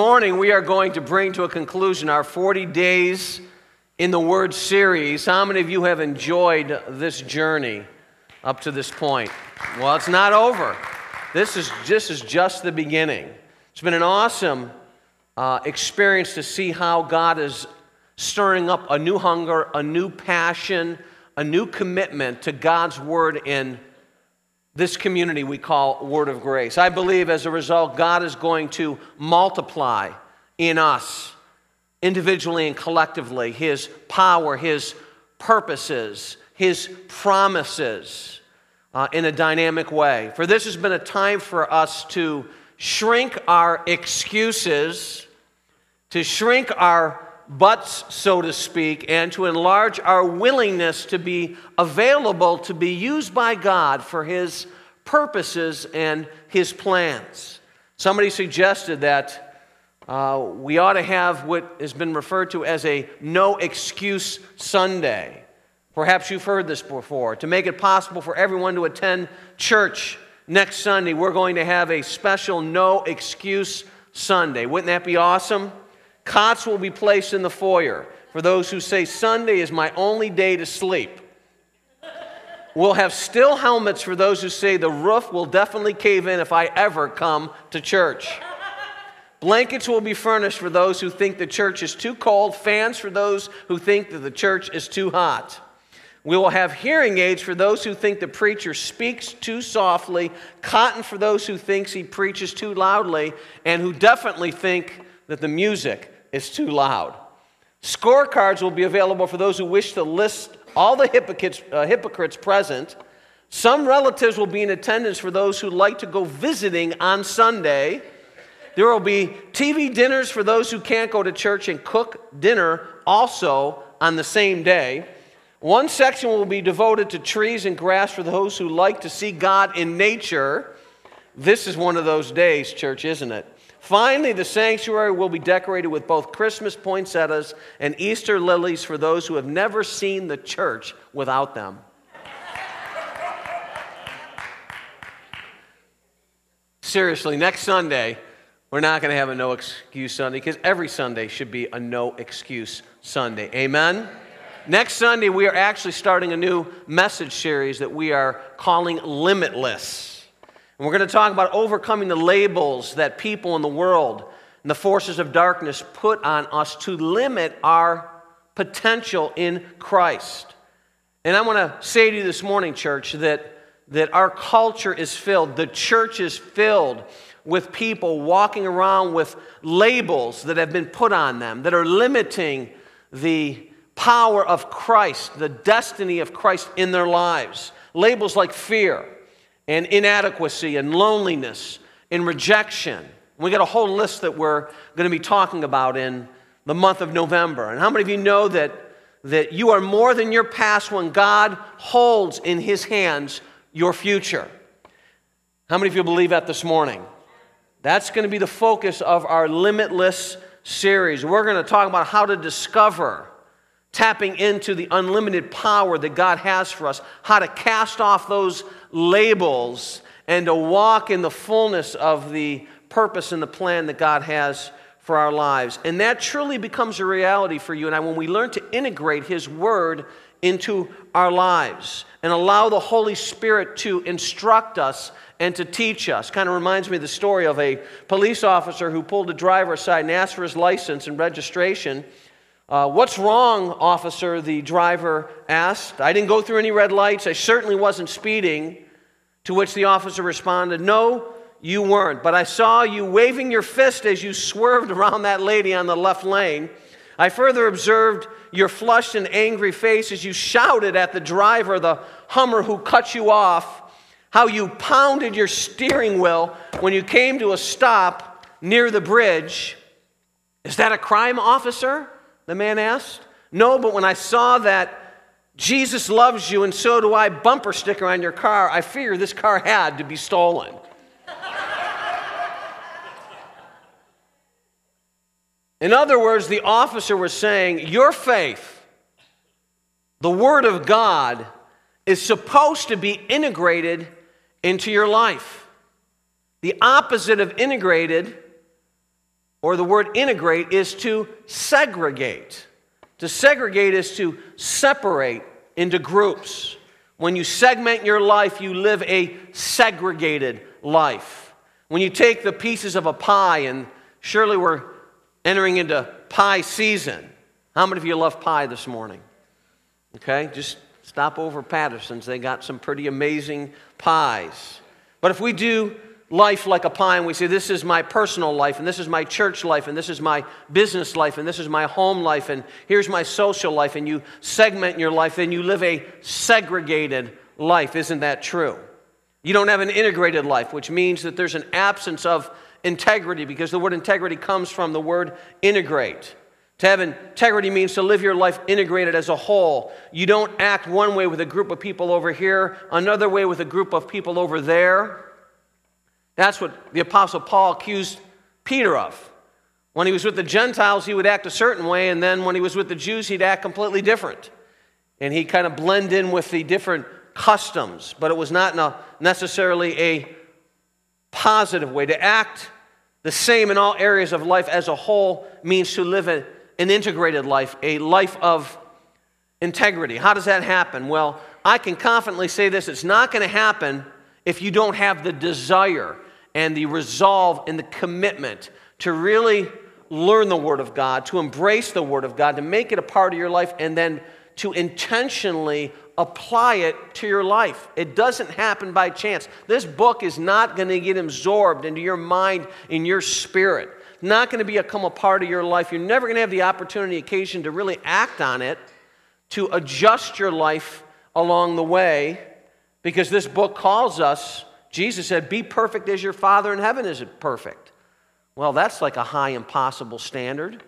morning we are going to bring to a conclusion our 40 days in the Word series. How many of you have enjoyed this journey up to this point? Well, it's not over. This is, this is just the beginning. It's been an awesome uh, experience to see how God is stirring up a new hunger, a new passion, a new commitment to God's Word in this community we call Word of Grace. I believe as a result, God is going to multiply in us, individually and collectively, His power, His purposes, His promises uh, in a dynamic way. For this has been a time for us to shrink our excuses, to shrink our butts, so to speak, and to enlarge our willingness to be available to be used by God for His purposes and His plans. Somebody suggested that uh, we ought to have what has been referred to as a no excuse Sunday. Perhaps you've heard this before. To make it possible for everyone to attend church next Sunday, we're going to have a special no excuse Sunday. Wouldn't that be awesome? Cots will be placed in the foyer for those who say Sunday is my only day to sleep. We'll have still helmets for those who say the roof will definitely cave in if I ever come to church. Blankets will be furnished for those who think the church is too cold, fans for those who think that the church is too hot. We will have hearing aids for those who think the preacher speaks too softly, cotton for those who thinks he preaches too loudly, and who definitely think that the music is too loud. Scorecards will be available for those who wish to list all the hypocrites, uh, hypocrites present. Some relatives will be in attendance for those who like to go visiting on Sunday. There will be TV dinners for those who can't go to church and cook dinner also on the same day. One section will be devoted to trees and grass for those who like to see God in nature. This is one of those days, church, isn't it? Finally, the sanctuary will be decorated with both Christmas poinsettias and Easter lilies for those who have never seen the church without them. Seriously, next Sunday, we're not going to have a no excuse Sunday because every Sunday should be a no excuse Sunday. Amen? Next Sunday, we are actually starting a new message series that we are calling Limitless. And we're going to talk about overcoming the labels that people in the world and the forces of darkness put on us to limit our potential in Christ. And I want to say to you this morning, church, that, that our culture is filled, the church is filled with people walking around with labels that have been put on them that are limiting the power of Christ, the destiny of Christ in their lives. Labels like fear and inadequacy and loneliness and rejection. We got a whole list that we're going to be talking about in the month of November. And how many of you know that, that you are more than your past when God holds in his hands your future? How many of you believe that this morning? That's going to be the focus of our Limitless series. We're going to talk about how to discover tapping into the unlimited power that God has for us, how to cast off those labels and to walk in the fullness of the purpose and the plan that God has for our lives. And that truly becomes a reality for you and I when we learn to integrate His Word into our lives and allow the Holy Spirit to instruct us and to teach us. Kind of reminds me of the story of a police officer who pulled a driver aside and asked for his license and registration. Uh, what's wrong, officer? The driver asked. I didn't go through any red lights. I certainly wasn't speeding. To which the officer responded, No, you weren't. But I saw you waving your fist as you swerved around that lady on the left lane. I further observed your flushed and angry face as you shouted at the driver, the Hummer who cut you off, how you pounded your steering wheel when you came to a stop near the bridge. Is that a crime, officer? The man asked. No, but when I saw that Jesus loves you and so do I bumper sticker on your car, I figure this car had to be stolen. In other words, the officer was saying, Your faith, the Word of God, is supposed to be integrated into your life. The opposite of integrated or the word integrate, is to segregate. To segregate is to separate into groups. When you segment your life, you live a segregated life. When you take the pieces of a pie, and surely we're entering into pie season. How many of you love pie this morning? Okay, just stop over Patterson's. They got some pretty amazing pies. But if we do life like a pie and we say, This is my personal life, and this is my church life, and this is my business life, and this is my home life, and here's my social life, and you segment your life, then you live a segregated life. Isn't that true? You don't have an integrated life, which means that there's an absence of integrity because the word integrity comes from the word integrate. To have integrity means to live your life integrated as a whole. You don't act one way with a group of people over here, another way with a group of people over there. That's what the Apostle Paul accused Peter of. When he was with the Gentiles, he would act a certain way, and then when he was with the Jews, he'd act completely different. And he kind of blend in with the different customs, but it was not necessarily a positive way. To act the same in all areas of life as a whole means to live an integrated life, a life of integrity. How does that happen? Well, I can confidently say this it's not going to happen if you don't have the desire and the resolve and the commitment to really learn the Word of God, to embrace the Word of God, to make it a part of your life, and then to intentionally apply it to your life. It doesn't happen by chance. This book is not going to get absorbed into your mind, in your spirit. Not going to become a part of your life. You're never going to have the opportunity, occasion to really act on it, to adjust your life along the way, because this book calls us Jesus said, Be perfect as your Father in heaven is it perfect. Well, that's like a high, impossible standard.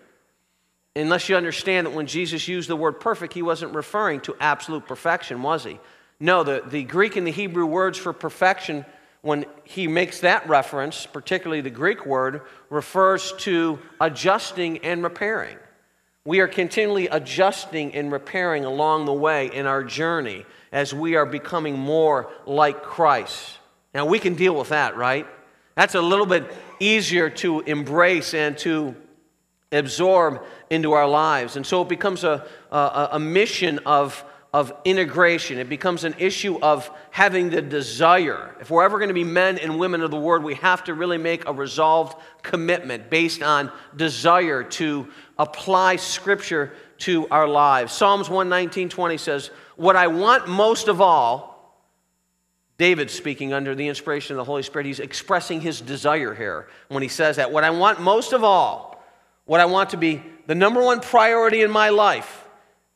Unless you understand that when Jesus used the word perfect, he wasn't referring to absolute perfection, was he? No, the, the Greek and the Hebrew words for perfection, when he makes that reference, particularly the Greek word, refers to adjusting and repairing. We are continually adjusting and repairing along the way in our journey as we are becoming more like Christ. Now, we can deal with that, right? That's a little bit easier to embrace and to absorb into our lives. And so it becomes a, a, a, mission of, of integration. It becomes an issue of having the desire. If we're ever going to be men and women of the Word, we have to really make a resolved commitment based on desire to apply Scripture to our lives. Psalms 119 20 says, What I want most of all, David speaking under the inspiration of the Holy Spirit, he's expressing his desire here when he says that. What I want most of all, what I want to be the number one priority in my life,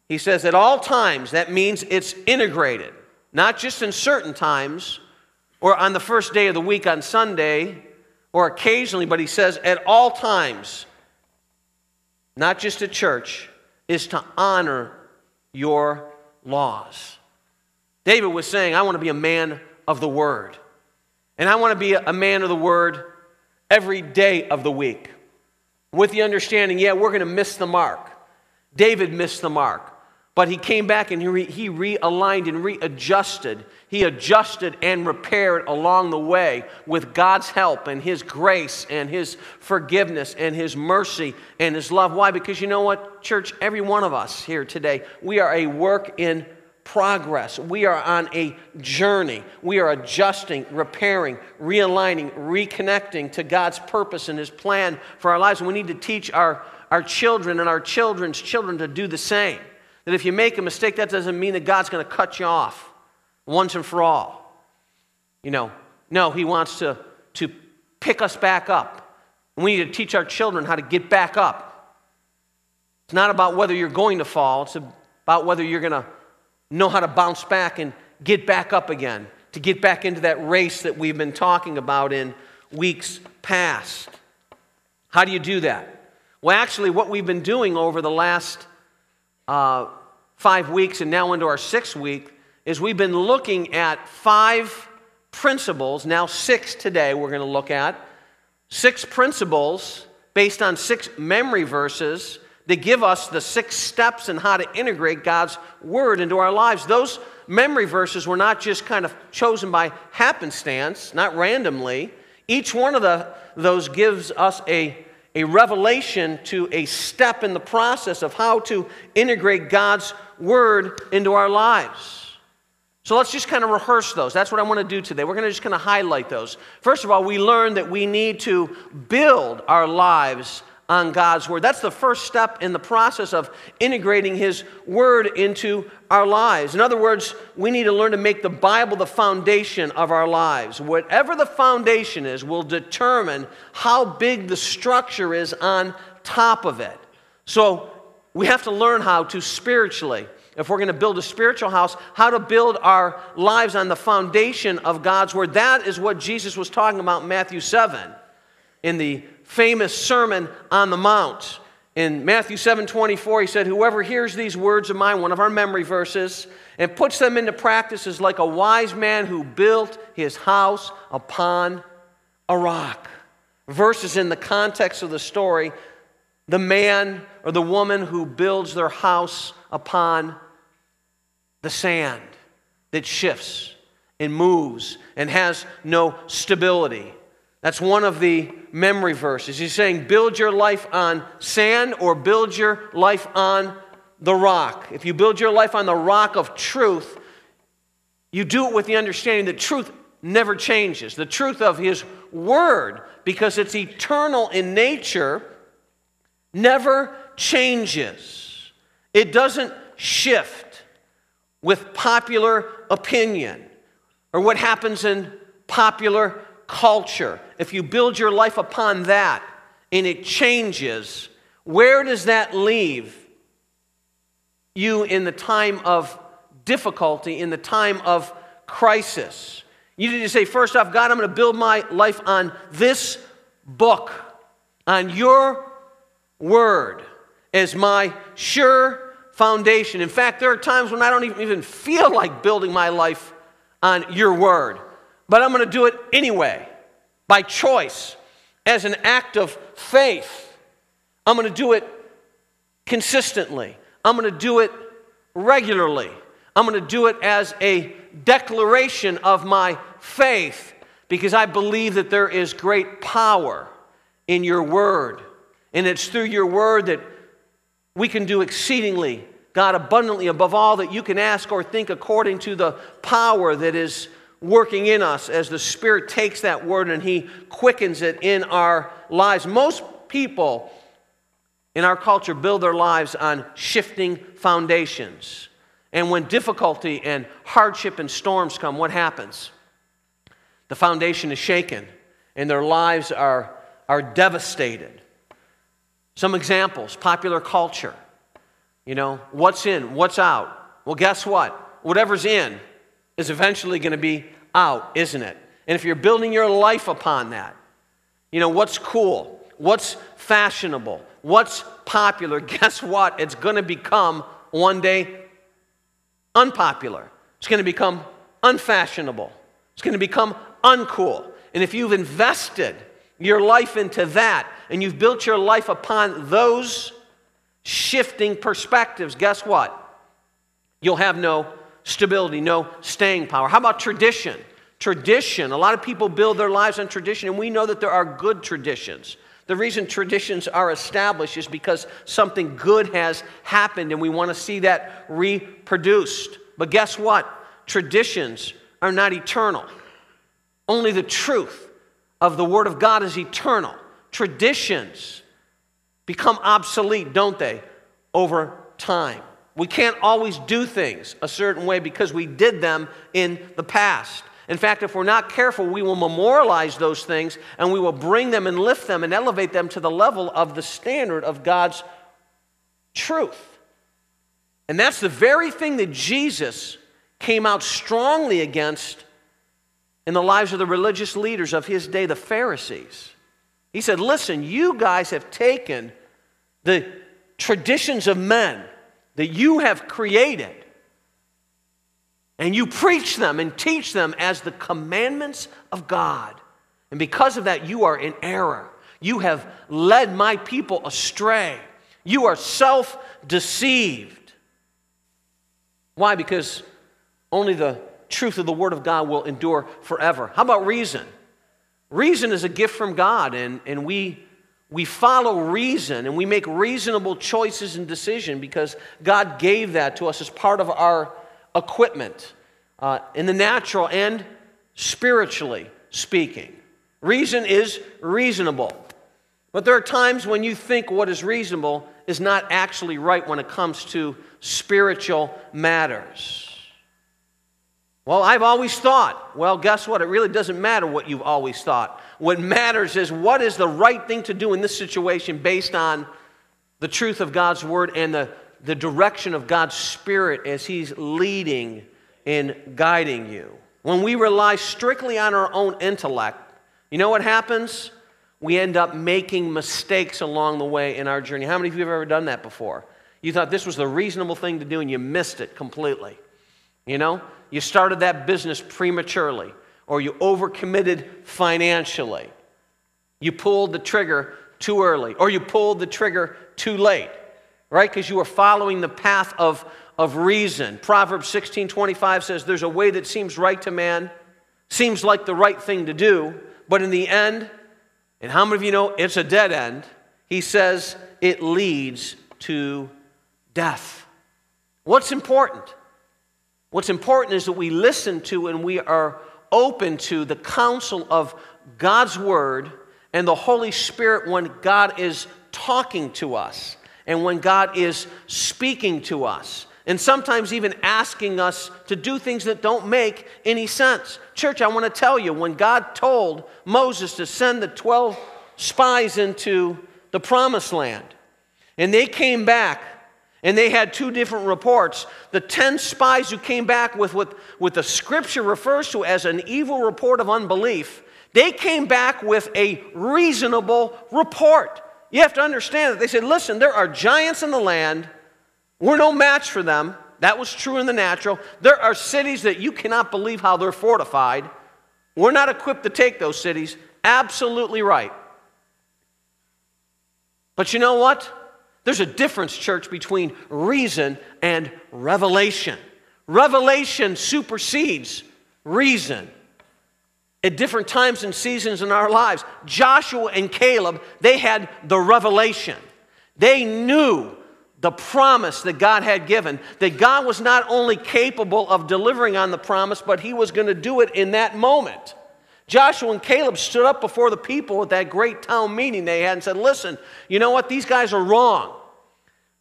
he says at all times, that means it's integrated, not just in certain times or on the first day of the week on Sunday or occasionally, but he says at all times, not just at church, is to honor your laws. David was saying, I want to be a man of the Word. And I want to be a man of the Word every day of the week with the understanding, yeah, we're going to miss the mark. David missed the mark. But he came back and he, re- he realigned and readjusted. He adjusted and repaired along the way with God's help and His grace and His forgiveness and His mercy and His love. Why? Because you know what, church? Every one of us here today, we are a work in progress. We are on a journey. We are adjusting, repairing, realigning, reconnecting to God's purpose and His plan for our lives. And we need to teach our, our children and our children's children to do the same. That if you make a mistake, that doesn't mean that God's going to cut you off once and for all. You know, no, He wants to, to pick us back up. And we need to teach our children how to get back up. It's not about whether you're going to fall, it's about whether you're going to know how to bounce back and get back up again, to get back into that race that we've been talking about in weeks past. How do you do that? Well, actually, what we've been doing over the last uh, five weeks and now into our sixth week is we've been looking at five principles, now six today we're going to look at, six principles based on six memory verses that give us the six steps in how to integrate God's Word into our lives. Those memory verses were not just kind of chosen by happenstance, not randomly. Each one of the, those gives us a, a revelation to a step in the process of how to integrate God's Word into our lives. So let's just kind of rehearse those. That's what I want to do today. We're going to just kind of highlight those. First of all, we learned that we need to build our lives on God's Word. That's the first step in the process of integrating His Word into our lives. In other words, we need to learn to make the Bible the foundation of our lives. Whatever the foundation is will determine how big the structure is on top of it. So we have to learn how to spiritually if we're going to build a spiritual house, how to build our lives on the foundation of God's Word. That is what Jesus was talking about in Matthew 7 in the famous Sermon on the Mount. In Matthew 7 24, he said, Whoever hears these words of mine, one of our memory verses, and puts them into practice is like a wise man who built his house upon a rock. Verses in the context of the story the man or the woman who builds their house upon the sand that shifts and moves and has no stability. That's one of the memory verses. He's saying, build your life on sand or build your life on the rock. If you build your life on the rock of truth, you do it with the understanding that truth never changes. The truth of His Word, because it's eternal in nature, never changes. It doesn't shift with popular opinion or what happens in popular culture, if you build your life upon that and it changes, where does that leave you in the time of difficulty, in the time of crisis? You need to say, first off, God, I'm going to build my life on this book, on your word as my sure foundation. In fact, there are times when I don't even feel like building my life on your word but I'm going to do it anyway, by choice, as an act of faith. I'm going to do it consistently. I'm going to do it regularly. I'm going to do it as a declaration of my faith because I believe that there is great power in your word. And it's through your word that we can do exceedingly, God, abundantly above all that you can ask or think according to the power that is working in us as the Spirit takes that word and He quickens it in our lives. Most people in our culture build their lives on shifting foundations. And when difficulty and hardship and storms come, what happens? The foundation is shaken and their lives are, are devastated. Some examples popular culture. You know, what's in, what's out? Well, guess what? Whatever's in is eventually going to be out, isn't it? And if you're building your life upon that, you know, what's cool? What's fashionable? What's popular? Guess what? It's going to become one day unpopular. It's going to become unfashionable. It's going to become uncool. And if you've invested your life into that and you've built your life upon those shifting perspectives, guess what? You'll have no stability, no staying power. How about tradition? Tradition. A lot of people build their lives on tradition, and we know that there are good traditions. The reason traditions are established is because something good has happened and we want to see that reproduced. But guess what? Traditions are not eternal. Only the truth of the Word of God is eternal. Traditions become obsolete, don't they, over time. We can't always do things a certain way because we did them in the past. In fact, if we're not careful, we will memorialize those things and we will bring them and lift them and elevate them to the level of the standard of God's truth. And that's the very thing that Jesus came out strongly against in the lives of the religious leaders of his day, the Pharisees. He said, Listen, you guys have taken the traditions of men that you have created, and you preach them and teach them as the commandments of God. And because of that, you are in error. You have led my people astray. You are self deceived. Why? Because only the truth of the Word of God will endure forever. How about reason? Reason is a gift from God, and, and we we follow reason and we make reasonable choices and decisions because God gave that to us as part of our equipment uh, in the natural and spiritually speaking. Reason is reasonable. But there are times when you think what is reasonable is not actually right when it comes to spiritual matters. Well, I've always thought. Well, guess what? It really doesn't matter what you've always thought. What matters is what is the right thing to do in this situation based on the truth of God's word and the, the direction of God's spirit as He's leading and guiding you. When we rely strictly on our own intellect, you know what happens? We end up making mistakes along the way in our journey. How many of you have ever done that before? You thought this was the reasonable thing to do and you missed it completely. You know, you started that business prematurely or you overcommitted financially. You pulled the trigger too early, or you pulled the trigger too late, right? Because you were following the path of, of reason. Proverbs 16 25 says, There's a way that seems right to man, seems like the right thing to do, but in the end, and how many of you know it's a dead end? He says it leads to death. What's important? What's important is that we listen to and we are open to the counsel of God's Word and the Holy Spirit when God is talking to us and when God is speaking to us. And sometimes even asking us to do things that don't make any sense. Church, I want to tell you, when God told Moses to send the 12 spies into the promised land, and they came back and they had two different reports. The 10 spies who came back with what, what the scripture refers to as an evil report of unbelief, they came back with a reasonable report. You have to understand that they said, listen, there are giants in the land. We're no match for them. That was true in the natural. There are cities that you cannot believe how they're fortified. We're not equipped to take those cities. Absolutely right. But you know what? There's a difference, church, between reason and revelation. Revelation supersedes reason at different times and seasons in our lives. Joshua and Caleb, they had the revelation. They knew the promise that God had given, that God was not only capable of delivering on the promise, but he was going to do it in that moment. Joshua and Caleb stood up before the people at that great town meeting they had and said, Listen, you know what? These guys are wrong.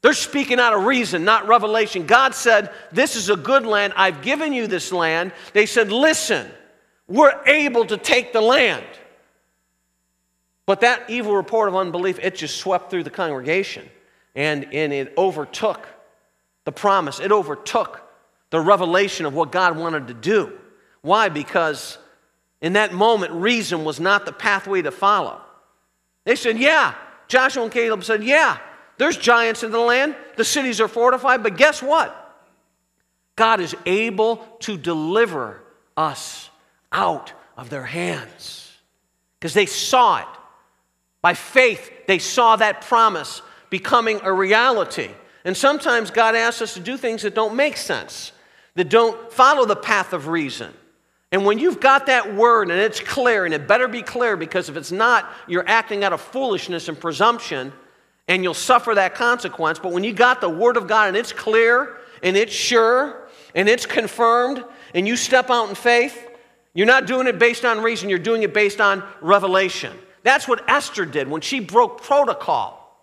They're speaking out of reason, not revelation. God said, This is a good land. I've given you this land. They said, Listen, we're able to take the land. But that evil report of unbelief, it just swept through the congregation and, and it overtook the promise. It overtook the revelation of what God wanted to do. Why? Because in that moment, reason was not the pathway to follow. They said, Yeah. Joshua and Caleb said, Yeah, there's giants in the land, the cities are fortified, but guess what? God is able to deliver us out of their hands because they saw it. By faith, they saw that promise becoming a reality. And sometimes God asks us to do things that don't make sense, that don't follow the path of reason. And when you've got that word and it's clear, and it better be clear because if it's not, you're acting out of foolishness and presumption and you'll suffer that consequence. But when you got the Word of God and it's clear and it's sure and it's confirmed and you step out in faith, you're not doing it based on reason, you're doing it based on revelation. That's what Esther did when she broke protocol.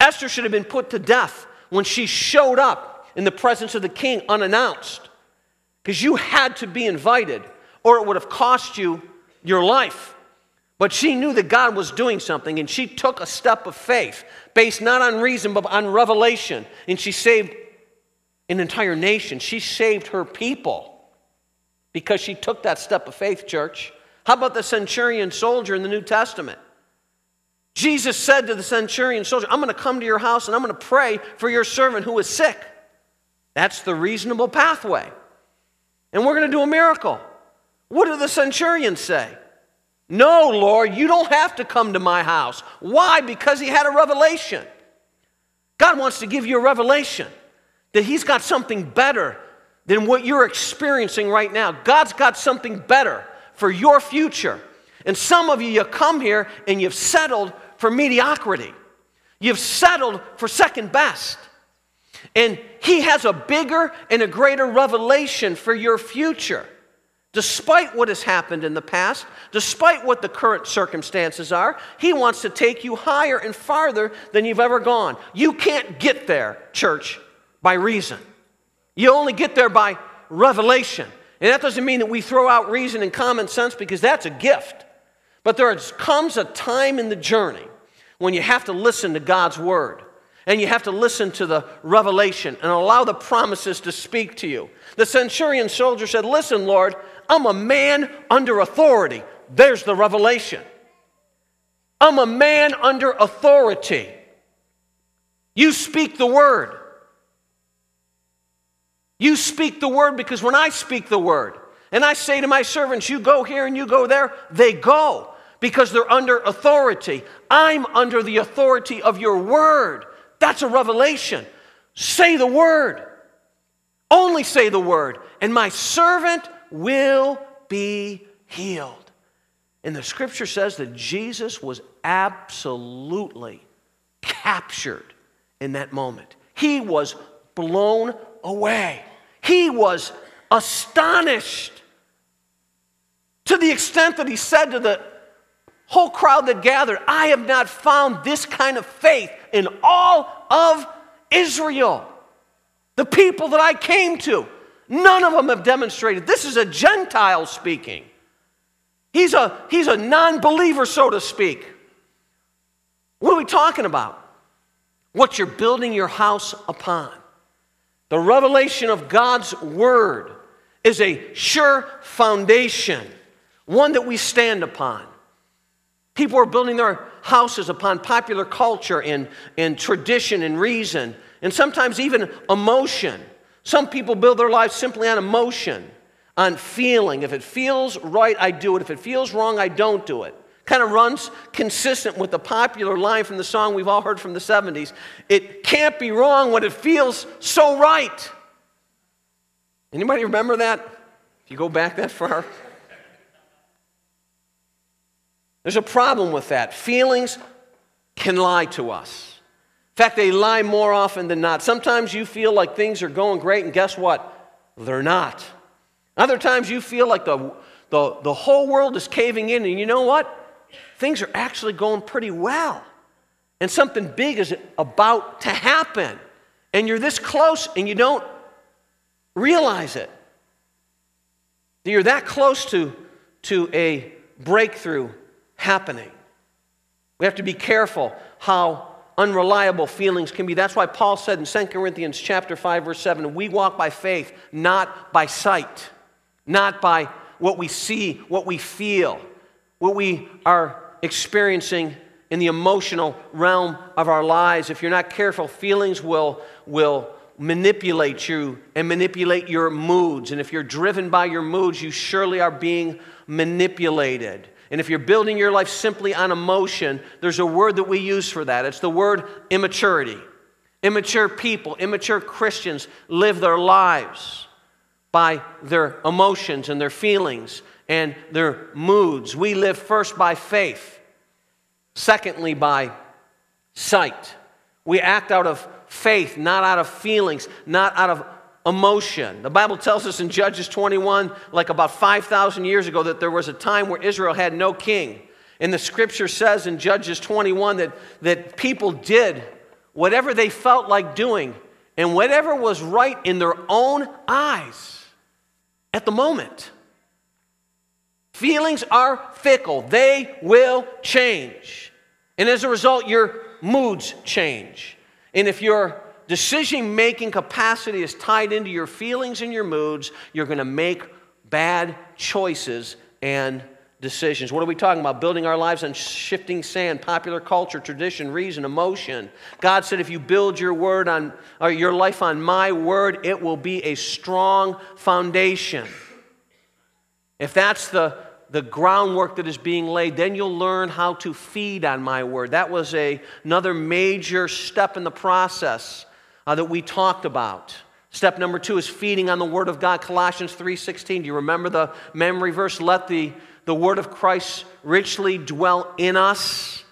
Esther should have been put to death when she showed up in the presence of the king unannounced because you had to be invited or it would have cost you your life. But she knew that God was doing something, and she took a step of faith based not on reason, but on revelation. And she saved an entire nation. She saved her people because she took that step of faith, church. How about the centurion soldier in the New Testament? Jesus said to the centurion soldier, I'm going to come to your house and I'm going to pray for your servant who is sick. That's the reasonable pathway. And we're going to do a miracle. What did the centurion say? No, Lord, you don't have to come to my house. Why? Because he had a revelation. God wants to give you a revelation that he's got something better than what you're experiencing right now. God's got something better for your future. And some of you, you come here and you've settled for mediocrity. You've settled for second best. And He has a bigger and a greater revelation for your future. Despite what has happened in the past, despite what the current circumstances are, He wants to take you higher and farther than you've ever gone. You can't get there, church, by reason. You only get there by revelation. And that doesn't mean that we throw out reason and common sense because that's a gift. But there comes a time in the journey when you have to listen to God's word and you have to listen to the revelation and allow the promises to speak to you. The centurion soldier said, Listen, Lord, I'm a man under authority. There's the revelation. I'm a man under authority. You speak the word. You speak the word because when I speak the word and I say to my servants, You go here and you go there, they go because they're under authority. I'm under the authority of your word. That's a revelation. Say the word. Only say the word, and my servant will be healed. And the scripture says that Jesus was absolutely captured in that moment. He was blown away. He was astonished to the extent that he said to the whole crowd that gathered, I have not found this kind of faith in all of Israel. The people that I came to, none of them have demonstrated. This is a Gentile speaking. He's a, he's a non believer, so to speak. What are we talking about? What you're building your house upon. The revelation of God's Word is a sure foundation, one that we stand upon. People are building their houses upon popular culture and, and tradition and reason, and sometimes even emotion. Some people build their lives simply on emotion, on feeling. If it feels right, I do it. If it feels wrong, I don't do it. Kind of runs consistent with the popular line from the song we've all heard from the 70s. It can't be wrong when it feels so right. Anybody remember that? If you go back that far? There's a problem with that. Feelings can lie to us. In fact, they lie more often than not. Sometimes you feel like things are going great, and guess what? They're not. Other times you feel like the, the, the whole world is caving in, and you know what? Things are actually going pretty well. And something big is about to happen. And you're this close, and you don't realize it. You're that close to, to a breakthrough happening. We have to be careful how unreliable feelings can be. That's why Paul said in 2 Corinthians chapter 5 verse 7, we walk by faith, not by sight, not by what we see, what we feel, what we are experiencing in the emotional realm of our lives. If you're not careful, feelings will will manipulate you and manipulate your moods. And if you're driven by your moods, you surely are being manipulated. And if you're building your life simply on emotion, there's a word that we use for that. It's the word immaturity. Immature people, immature Christians live their lives by their emotions and their feelings and their moods. We live first by faith, secondly, by sight. We act out of faith, not out of feelings, not out of emotion. The Bible tells us in Judges 21, like about 5,000 years ago, that there was a time where Israel had no king. And the scripture says in Judges 21 that, that people did whatever they felt like doing and whatever was right in their own eyes at the moment. Feelings are fickle, they will change. And as a result, your moods change. And if your decision making capacity is tied into your feelings and your moods, you're going to make bad choices and decisions. What are we talking about? Building our lives on shifting sand, popular culture, tradition, reason, emotion. God said, if you build your word on or your life on my word, it will be a strong foundation. If that's the the groundwork that is being laid. Then you'll learn how to feed on my word. That was a, another major step in the process uh, that we talked about. Step number two is feeding on the word of God. Colossians 3:16. Do you remember the memory verse? Let the, the word of Christ richly dwell in us.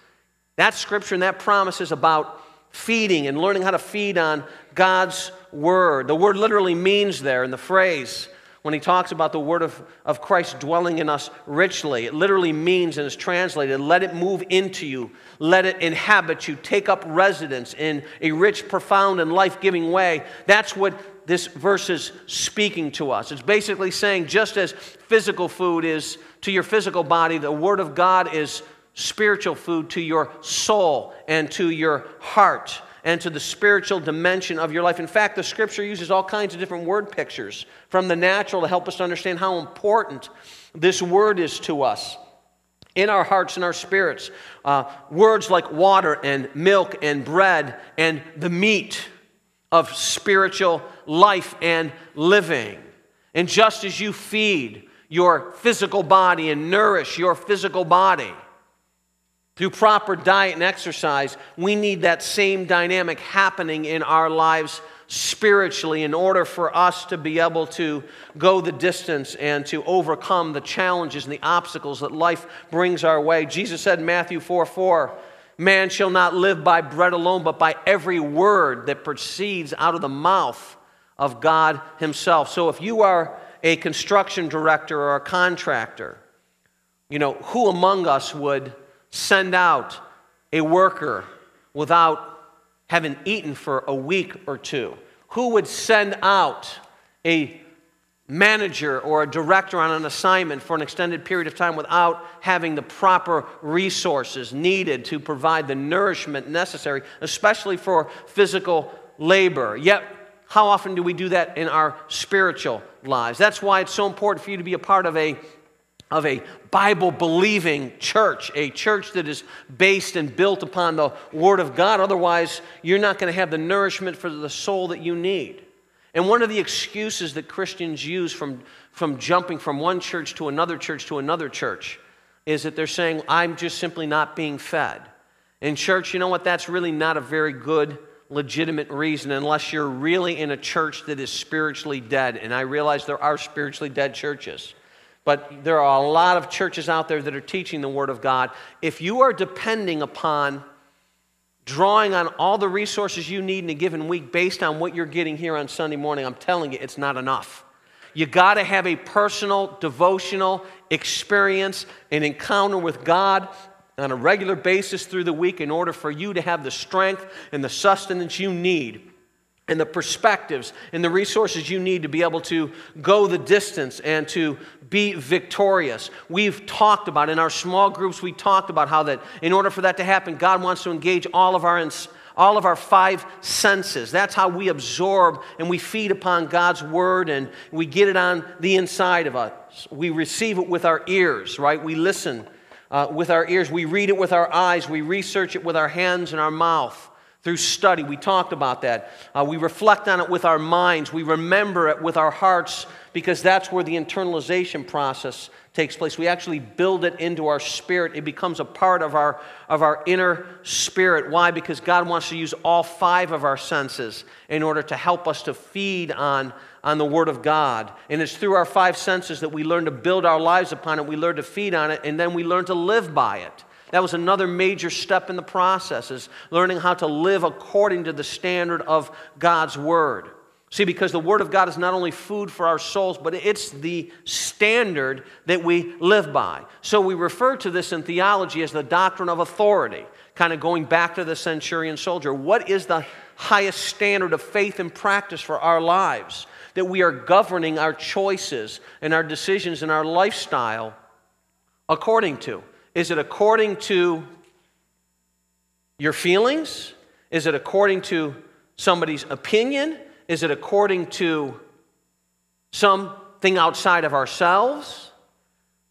That scripture and that promise is about feeding and learning how to feed on God's word. The word literally means there in the phrase when he talks about the word of, of Christ dwelling in us richly. It literally means and is translated let it move into you, let it inhabit you, take up residence in a rich, profound, and life giving way. That's what this verse is speaking to us. It's basically saying just as physical food is to your physical body, the word of God is spiritual food to your soul and to your heart and to the spiritual dimension of your life. In fact, the scripture uses all kinds of different word pictures from the natural to help us understand how important this word is to us in our hearts and our spirits. Uh, words like water and milk and bread and the meat of spiritual life and living. And just as you feed your physical body and nourish your physical body, through proper diet and exercise, we need that same dynamic happening in our lives spiritually in order for us to be able to go the distance and to overcome the challenges and the obstacles that life brings our way. Jesus said in Matthew 4 4, Man shall not live by bread alone, but by every word that proceeds out of the mouth of God Himself. So if you are a construction director or a contractor, you know, who among us would send out a worker without having eaten for a week or two? Who would send out a manager or a director on an assignment for an extended period of time without having the proper resources needed to provide the nourishment necessary, especially for physical labor? Yet, how often do we do that in our spiritual lives? That's why it's so important for you to be a part of a of a Bible believing church, a church that is based and built upon the Word of God. Otherwise, you're not going to have the nourishment for the soul that you need. And one of the excuses that Christians use from, from jumping from one church to another church to another church is that they're saying, I'm just simply not being fed. In church, you know what? That's really not a very good, legitimate reason unless you're really in a church that is spiritually dead. And I realize there are spiritually dead churches. But there are a lot of churches out there that are teaching the Word of God. If you are depending upon drawing on all the resources you need in a given week based on what you're getting here on Sunday morning, I'm telling you, it's not enough. You got to have a personal, devotional experience, an encounter with God on a regular basis through the week in order for you to have the strength and the sustenance you need and the perspectives and the resources you need to be able to go the distance and to be victorious. We've talked about in our small groups, we talked about how that in order for that to happen, God wants to engage all of our all of our five senses. That's how we absorb and we feed upon God's word and we get it on the inside of us. We receive it with our ears, right? We listen uh, with our ears. We read it with our eyes. We research it with our hands and our mouth through study. We talked about that. Uh, we reflect on it with our minds. We remember it with our hearts because that's where the internalization process takes place. We actually build it into our spirit. It becomes a part of our, of our inner spirit. Why? Because God wants to use all five of our senses in order to help us to feed on, on the Word of God. And it's through our five senses that we learn to build our lives upon it, we learn to feed on it, and then we learn to live by it. That was another major step in the process, is learning how to live according to the standard of God's Word. See, because the Word of God is not only food for our souls, but it's the standard that we live by. So we refer to this in theology as the doctrine of authority, kind of going back to the centurion soldier. What is the highest standard of faith and practice for our lives? That we are governing our choices and our decisions and our lifestyle according to. Is it according to your feelings? Is it according to somebody's opinion? Is it according to something outside of ourselves?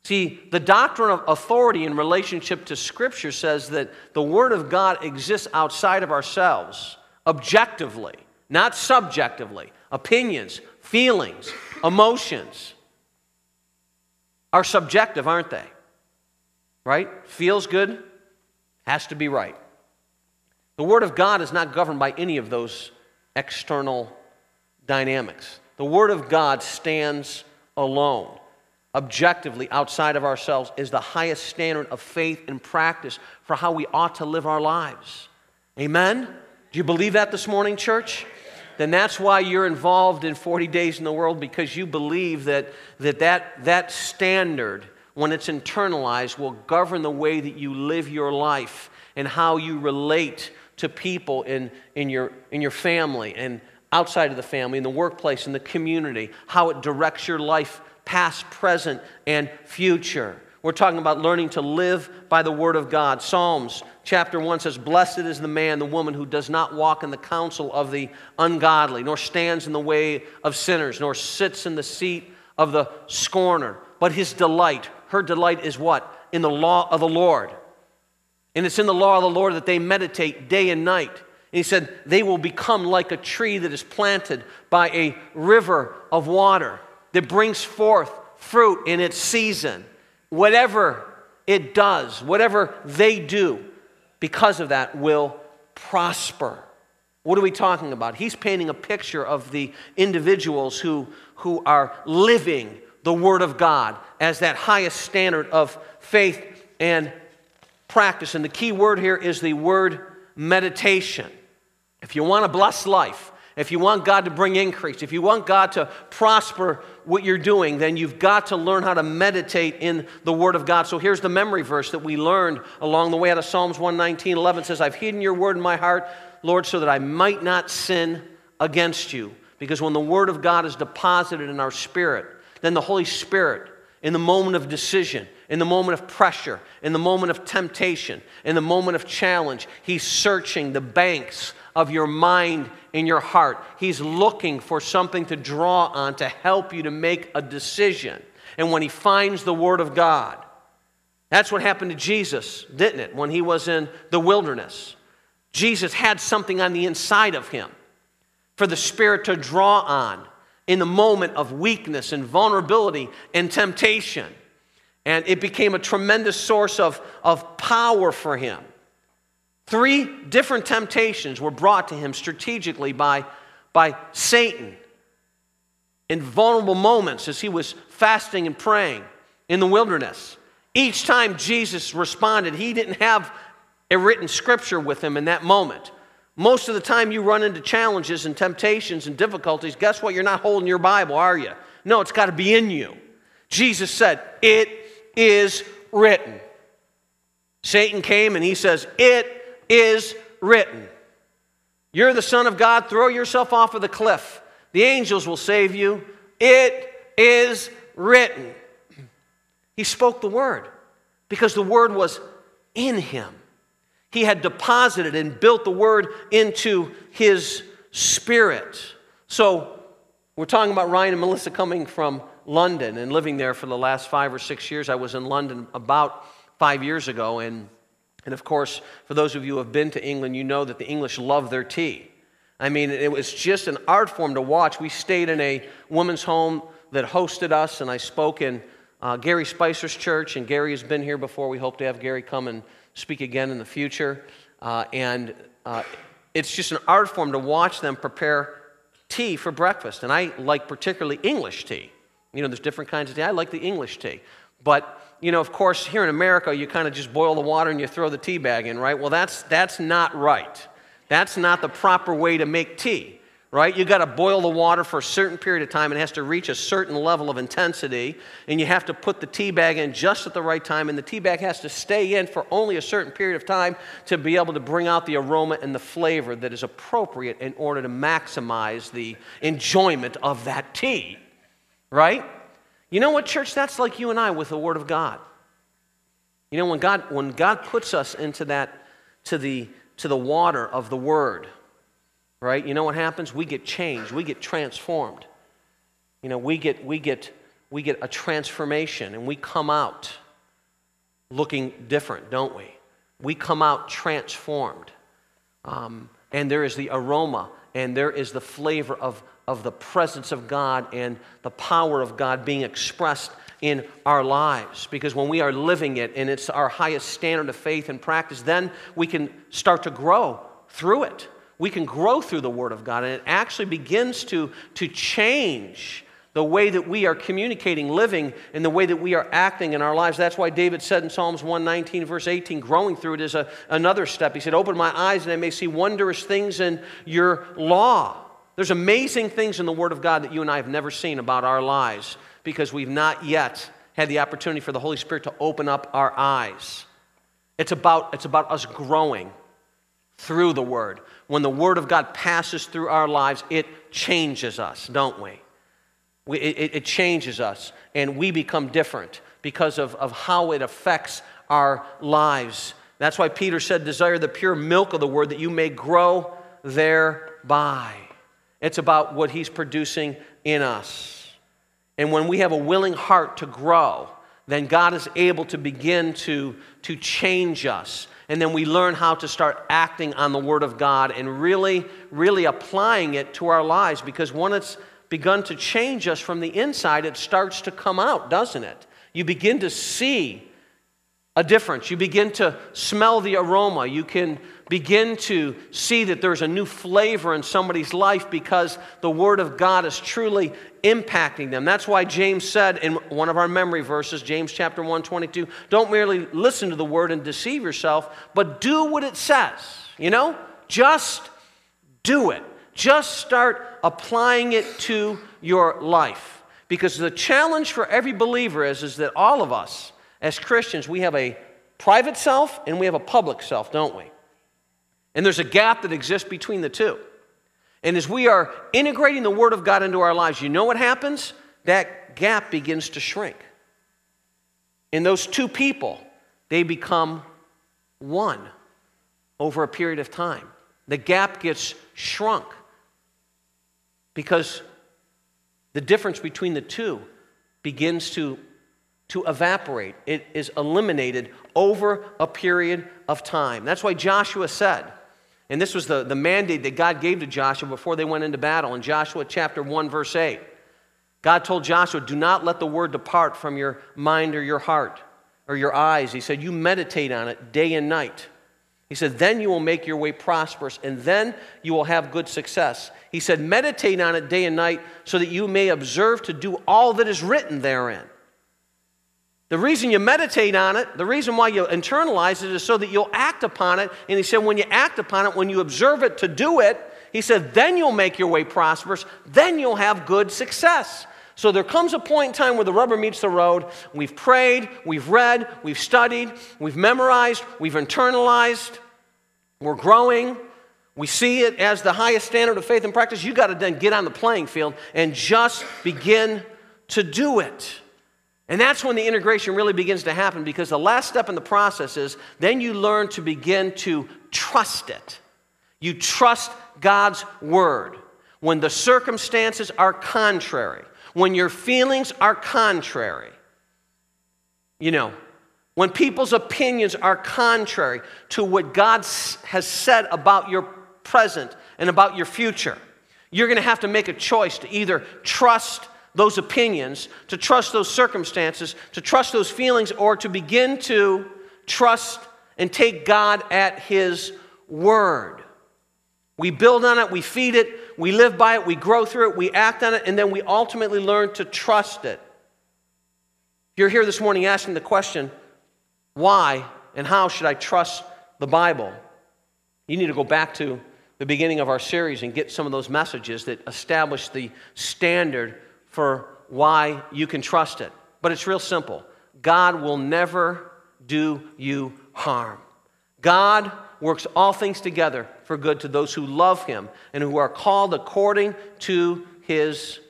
See, the doctrine of authority in relationship to Scripture says that the Word of God exists outside of ourselves, objectively, not subjectively. Opinions, feelings, emotions are subjective, aren't they? Right? Feels good, has to be right. The Word of God is not governed by any of those external dynamics. The Word of God stands alone. objectively outside of ourselves is the highest standard of faith and practice for how we ought to live our lives. Amen? Do you believe that this morning, church? Then that's why you're involved in 40 days in the world because you believe that that, that, that standard, when it's internalized, will govern the way that you live your life and how you relate to people in, in, your, in your family and outside of the family, in the workplace, in the community, how it directs your life past, present, and future. We're talking about learning to live by the Word of God. Psalms chapter 1 says, Blessed is the man, the woman who does not walk in the counsel of the ungodly, nor stands in the way of sinners, nor sits in the seat of the scorner. But his delight, her delight is what? In the law of the Lord. And it's in the law of the Lord that they meditate day and night. And he said, They will become like a tree that is planted by a river of water that brings forth fruit in its season. Whatever it does, whatever they do, because of that, will prosper. What are we talking about? He's painting a picture of the individuals who, who are living the Word of God as that highest standard of faith and practice. And the key word here is the word meditation. If you want a blessed life, if you want God to bring increase, if you want God to prosper what you're doing, then you've got to learn how to meditate in the Word of God. So here's the memory verse that we learned along the way out of Psalms 119 11 says, I've hidden your word in my heart, Lord, so that I might not sin against you. Because when the Word of God is deposited in our spirit, then the Holy Spirit, in the moment of decision, in the moment of pressure, in the moment of temptation, in the moment of challenge, He's searching the banks of your mind and your heart. He's looking for something to draw on to help you to make a decision. And when He finds the Word of God, that's what happened to Jesus, didn't it, when He was in the wilderness? Jesus had something on the inside of Him for the Spirit to draw on in the moment of weakness and vulnerability and temptation. And it became a tremendous source of, of power for him. Three different temptations were brought to him strategically by, by Satan in vulnerable moments as he was fasting and praying in the wilderness. Each time Jesus responded, he didn't have a written scripture with him in that moment. Most of the time, you run into challenges and temptations and difficulties. Guess what? You're not holding your Bible, are you? No, it's got to be in you. Jesus said, It is written. Satan came and he says, It is written. You're the Son of God, throw yourself off of the cliff. The angels will save you. It is written. He spoke the word because the word was in him. He had deposited and built the word into his spirit. So, we're talking about Ryan and Melissa coming from London and living there for the last five or six years. I was in London about five years ago, and and of course, for those of you who have been to England, you know that the English love their tea. I mean, it was just an art form to watch. We stayed in a woman's home that hosted us, and I spoke in uh, Gary Spicer's church, and Gary has been here before. We hope to have Gary come and speak again in the future. Uh, and uh, it's just an art form to watch them prepare tea for breakfast. And I like particularly English tea. You know, there's different kinds of tea. I like the English tea. But you know, of course, here in America, you kind of just boil the water and you throw the tea bag in, right? Well, that's, that's not right. That's not the proper way to make tea, right? You got to boil the water for a certain period of time. It has to reach a certain level of intensity, and you have to put the tea bag in just at the right time, and the tea bag has to stay in for only a certain period of time to be able to bring out the aroma and the flavor that is appropriate in order to maximize the enjoyment of that tea, right? You know what, church? That's like you and I with the Word of God. You know, when God, when God puts us into that, to the, to the water of the Word, right? You know what happens? We get changed. We get transformed. You know, we get, we get, we get a transformation and we come out looking different, don't we? We come out transformed. Um, and there is the aroma and there is the flavor of, of the presence of God and the power of God being expressed in our lives. Because when we are living it and it's our highest standard of faith and practice, then we can start to grow through it. We can grow through the Word of God, and it actually begins to, to change the way that we are communicating, living, and the way that we are acting in our lives. That's why David said in Psalms 119, verse 18, growing through it is a, another step. He said, Open my eyes and I may see wondrous things in your law. There's amazing things in the Word of God that you and I have never seen about our lives because we've not yet had the opportunity for the Holy Spirit to open up our eyes. It's about, it's about us growing through the Word. When the Word of God passes through our lives, it changes us, don't we? We, it, it, changes us, and we become different because of, of how it affects our lives. That's why Peter said, Desire the pure milk of the word that you may grow thereby. It's about what he's producing in us. And when we have a willing heart to grow, then God is able to begin to, to change us. And then we learn how to start acting on the Word of God and really, really applying it to our lives because when it's begun to change us from the inside, it starts to come out, doesn't it? You begin to see a difference. You begin to smell the aroma. You can begin to see that there's a new flavor in somebody's life because the Word of God is truly impacting them. That's why James said in one of our memory verses, James chapter 1, 22, don't merely listen to the Word and deceive yourself, but do what it says. You know? Just do it. Just start applying it to your life. Because the challenge for every believer is, is that all of us, as Christians, we have a private self and we have a public self, don't we? And there's a gap that exists between the two. And as we are integrating the Word of God into our lives, you know what happens? That gap begins to shrink. And those two people, they become one over a period of time. The gap gets shrunk because the difference between the two begins to, to evaporate. It is eliminated over a period of time. That's why Joshua said, and this was the, the mandate that God gave to Joshua before they went into battle in Joshua chapter 1, verse 8. God told Joshua, Do not let the word depart from your mind or your heart or your eyes. He said, You meditate on it day and night. He said, Then you will make your way prosperous, and then you will have good success. He said, Meditate on it day and night so that you may observe to do all that is written therein. The reason you meditate on it, the reason why you internalize it is so that you'll act upon it. And he said, when you act upon it, when you observe it to do it, he said, then you'll make your way prosperous, then you'll have good success. So there comes a point in time where the rubber meets the road. We've prayed, we've read, we've studied, we've memorized, we've internalized, we're growing, we see it as the highest standard of faith and practice. You got to then get on the playing field and just begin to do it. And that's when the integration really begins to happen because the last step in the process is then you learn to begin to trust it. You trust God's word. When the circumstances are contrary, when your feelings are contrary, you know, when people's opinions are contrary to what God has said about your present and about your future. You're going to have to make a choice to either trust those opinions, to trust those circumstances, to trust those feelings, or to begin to trust and take God at His word. We build on it, we feed it, we live by it, we grow through it, we act on it, and then we ultimately learn to trust it. You're here this morning asking the question, why and how should I trust the Bible? You need to go back to the beginning of our series and get some of those messages that establish the standard for why you can trust it. But it's real simple God will never do you harm. God works all things together for good to those who love Him and who are called according to His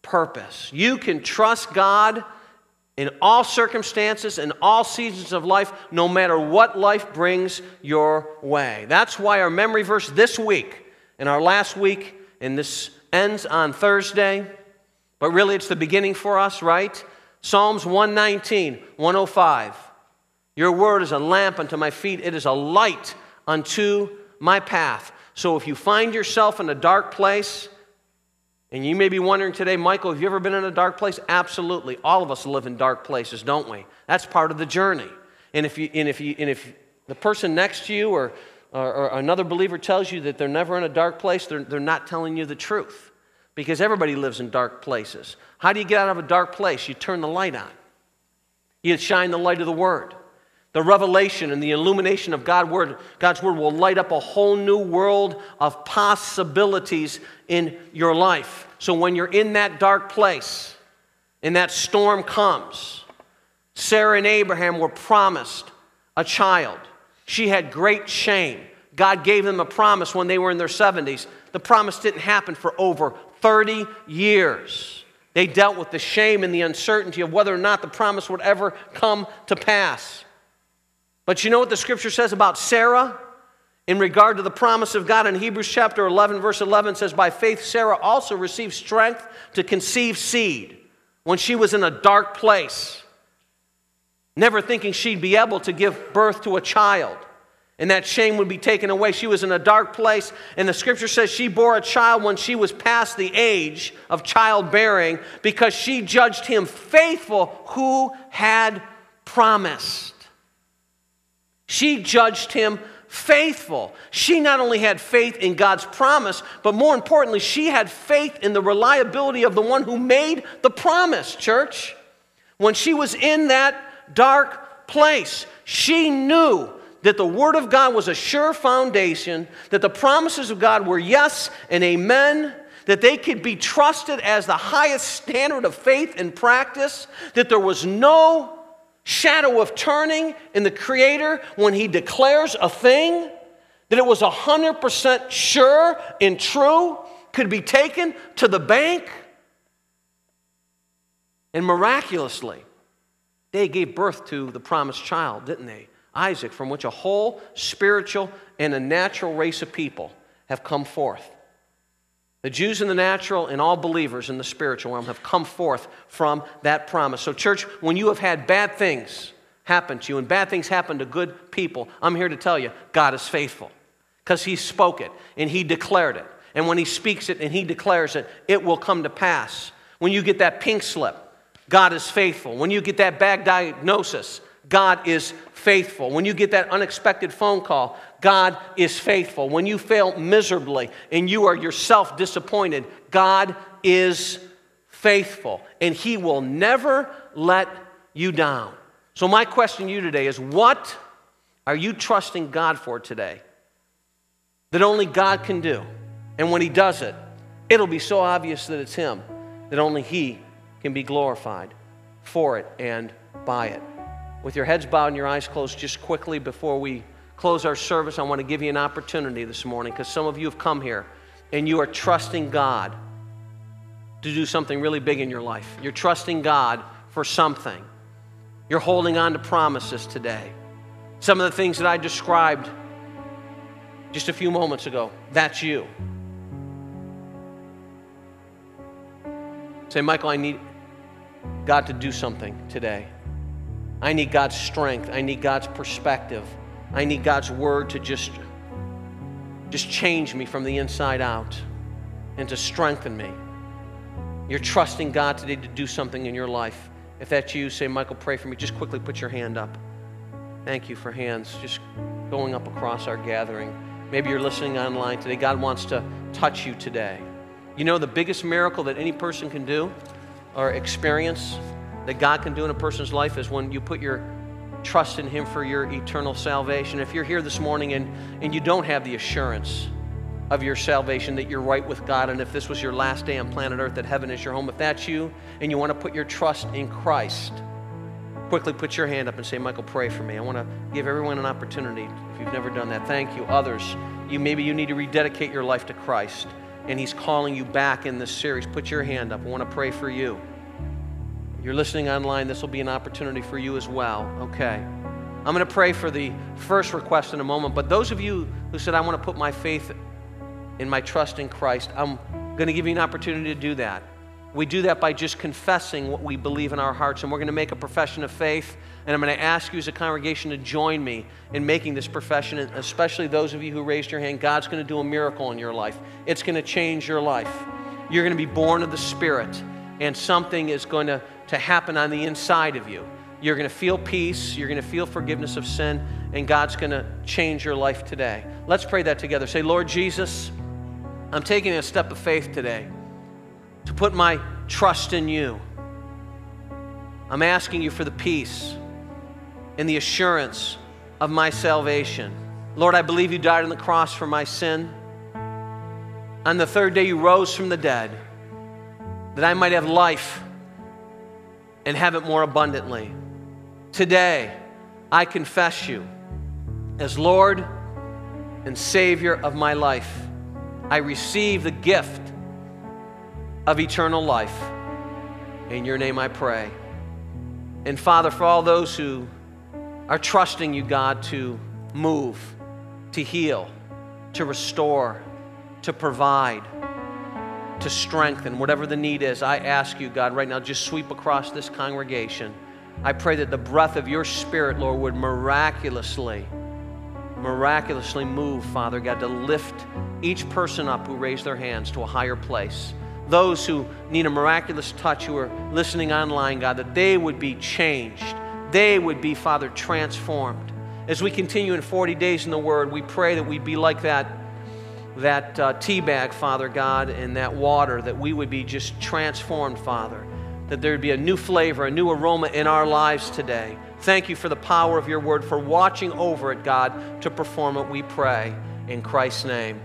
purpose. You can trust God in all circumstances, in all seasons of life, no matter what life brings your way. That's why our memory verse this week and our last week, and this ends on Thursday, but really it's the beginning for us, right? Psalms 119, 105. Your word is a lamp unto my feet, it is a light unto my path. So if you find yourself in a dark place, and you may be wondering today, Michael, have you ever been in a dark place? Absolutely. All of us live in dark places, don't we? That's part of the journey. And if, you, and if, you, and if the person next to you or, or, or another believer tells you that they're never in a dark place, they're, they're not telling you the truth. Because everybody lives in dark places. How do you get out of a dark place? You turn the light on, you shine the light of the Word. The revelation and the illumination of God word, God's Word will light up a whole new world of possibilities in your life. So when you're in that dark place and that storm comes, Sarah and Abraham were promised a child. She had great shame. God gave them a promise when they were in their 70s. The promise didn't happen for over 30 years. They dealt with the shame and the uncertainty of whether or not the promise would ever come to pass. But you know what the scripture says about Sarah? In regard to the promise of God in Hebrews chapter 11, verse 11 says, By faith, Sarah also received strength to conceive seed when she was in a dark place, never thinking she'd be able to give birth to a child and that shame would be taken away. She was in a dark place, and the scripture says she bore a child when she was past the age of childbearing because she judged him faithful who had promised. She judged him faithful. She not only had faith in God's promise, but more importantly, she had faith in the reliability of the one who made the promise, church. When she was in that dark place, she knew that the Word of God was a sure foundation, that the promises of God were yes and amen, that they could be trusted as the highest standard of faith and practice, that there was no shadow of turning in the Creator when He declares a thing, that it was 100% sure and true, could be taken to the bank. And miraculously, they gave birth to the promised child, didn't they? Isaac, from which a whole spiritual and a natural race of people have come forth. The Jews in the natural and all believers in the spiritual realm have come forth from that promise. So, church, when you have had bad things happen to you and bad things happen to good people, I'm here to tell you God is faithful because He spoke it and He declared it. And when He speaks it and He declares it, it will come to pass. When you get that pink slip, God is faithful. When you get that bad diagnosis, God is faithful. When you get that unexpected phone call, God is faithful. When you fail miserably and you are yourself disappointed, God is faithful. And He will never let you down. So, my question to you today is what are you trusting God for today that only God can do? And when He does it, it'll be so obvious that it's Him that only He can be glorified for it and by it with your heads bowed and your eyes closed, just quickly before we close our service, I want to give you an opportunity this morning because some of you have come here and you are trusting God to do something really big in your life. You're trusting God for something. You're holding on to promises today. Some of the things that I described just a few moments ago, that's you. Say, Michael, I need God to do something today. I need God's strength. I need God's perspective. I need God's word to just, just change me from the inside out and to strengthen me. You're trusting God today to do something in your life. If that's you, say, Michael, pray for me. Just quickly put your hand up. Thank you for hands just going up across our gathering. Maybe you're listening online today. God wants to touch you today. You know, the biggest miracle that any person can do or experience that God can do in a person's life is when you put your trust in Him for your eternal salvation. If you're here this morning and, and you don't have the assurance of your salvation, that you're right with God, and if this was your last day on planet Earth, that heaven is your home, if that's you and you want to put your trust in Christ, quickly put your hand up and say, Michael, pray for me. I want to give everyone an opportunity if you've never done that. Thank you. Others, you maybe you need to rededicate your life to Christ, and He's calling you back in this series. Put your hand up. I want to pray for you. You're listening online, this will be an opportunity for you as well. Okay. I'm going to pray for the first request in a moment, but those of you who said, I want to put my faith in my trust in Christ, I'm going to give you an opportunity to do that. We do that by just confessing what we believe in our hearts, and we're going to make a profession of faith. And I'm going to ask you as a congregation to join me in making this profession, and especially those of you who raised your hand. God's going to do a miracle in your life, it's going to change your life. You're going to be born of the Spirit, and something is going to to happen on the inside of you. You're going to feel peace, you're going to feel forgiveness of sin, and God's going to change your life today. Let's pray that together. Say, Lord Jesus, I'm taking a step of faith today. to put my trust in you. I'm asking you for the peace and the assurance of my salvation. Lord, I believe you died on the cross for my sin. On the third day, you rose from the dead that I might have life and have it more abundantly. Today, I confess you as Lord and Savior of my life. I receive the gift of eternal life. In your name I pray. And Father, for all those who are trusting you, God, to move, to heal, to restore, to provide, to strengthen, whatever the need is, I ask you, God, right now, just sweep across this congregation. I pray that the breath of your Spirit, Lord, would miraculously, miraculously move, Father God, to lift each person up who raised their hands to a higher place. Those who need a miraculous touch, who are listening online, God, that they would be changed. They would be, Father, transformed. As we continue in 40 days in the Word, we pray that we'd be like that that uh, tea bag, Father God, and that water, that we would be just transformed, Father. That there'd be a new flavor, a new aroma in our lives today. Thank you for the power of your word, for watching over it, God, to perform it, we pray. In Christ's name,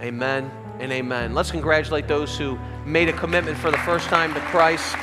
amen and amen. Let's congratulate those who made a commitment for the first time to Christ.